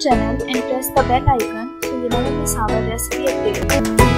channel and press the bell icon so you never miss our recipe update.